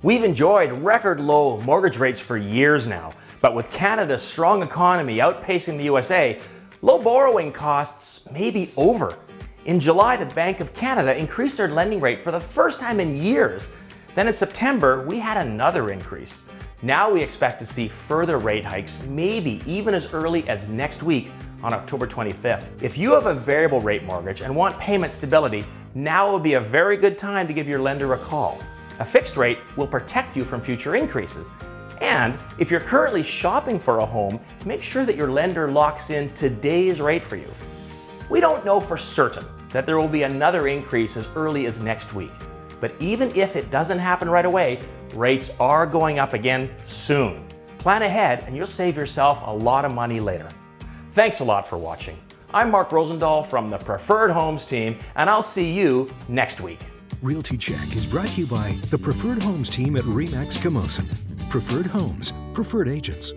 We've enjoyed record low mortgage rates for years now, but with Canada's strong economy outpacing the USA, low borrowing costs may be over. In July, the Bank of Canada increased their lending rate for the first time in years. Then in September, we had another increase. Now we expect to see further rate hikes, maybe even as early as next week on October 25th. If you have a variable rate mortgage and want payment stability, now would be a very good time to give your lender a call. A fixed rate will protect you from future increases. And if you're currently shopping for a home, make sure that your lender locks in today's rate for you. We don't know for certain that there will be another increase as early as next week. But even if it doesn't happen right away, rates are going up again soon. Plan ahead and you'll save yourself a lot of money later. Thanks a lot for watching. I'm Mark Rosendahl from the Preferred Homes team, and I'll see you next week. Realty CHEK is brought to you by the Preferred Homes team at RE/MAX Camosun. Preferred Homes, preferred agents.